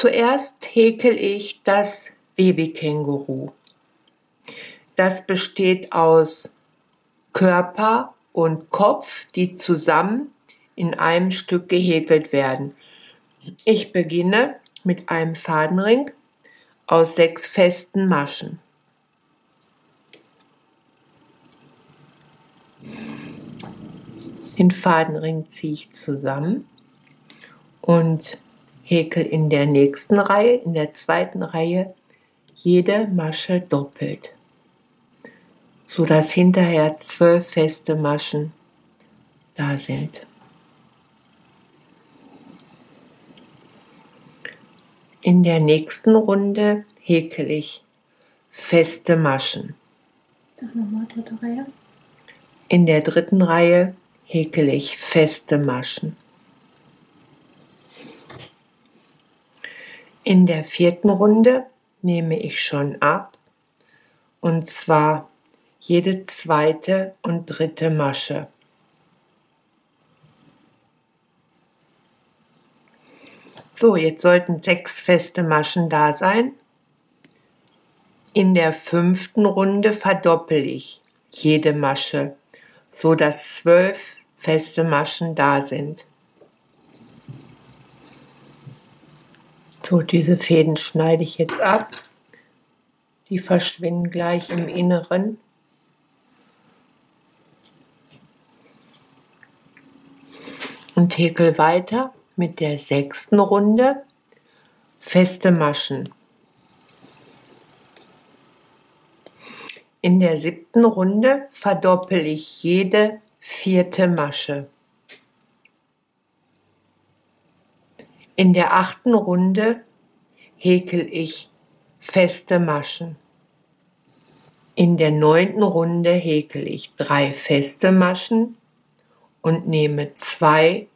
Zuerst häkel ich das Babykänguru. Das besteht aus Körper und Kopf, die zusammen in einem Stück gehäkelt werden. Ich beginne mit einem Fadenring aus sechs festen Maschen. Den Fadenring ziehe ich zusammen und häkel in der nächsten Reihe, in der zweiten Reihe, jede Masche doppelt, so dass hinterher zwölf feste Maschen da sind. In der nächsten Runde häkel ich feste Maschen. In der dritten Reihe häkel ich feste Maschen. In der vierten Runde nehme ich schon ab und zwar jede zweite und dritte Masche. So, jetzt sollten sechs feste Maschen da sein. In der fünften Runde verdoppel ich jede Masche, so dass zwölf feste Maschen da sind. So, diese Fäden schneide ich jetzt ab. Die verschwinden gleich im Inneren. Und häkel weiter mit der sechsten Runde feste Maschen. In der siebten Runde verdoppel ich jede vierte Masche. In der achten Runde häkel ich feste Maschen. In der neunten Runde häkel ich drei feste Maschen und nehme zwei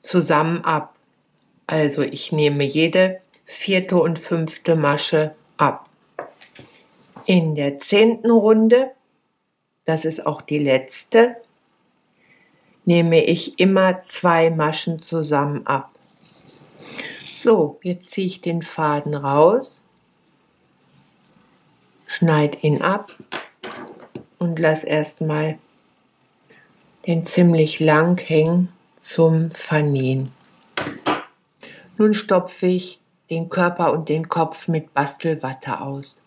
zusammen ab. Also ich nehme jede vierte und fünfte Masche ab. In der zehnten Runde, das ist auch die letzte, nehme ich immer zwei Maschen zusammen ab. So, jetzt ziehe ich den Faden raus, schneide ihn ab und lass erstmal den ziemlich lang hängen zum Vernähen. Nun stopfe ich den Körper und den Kopf mit Bastelwatte aus.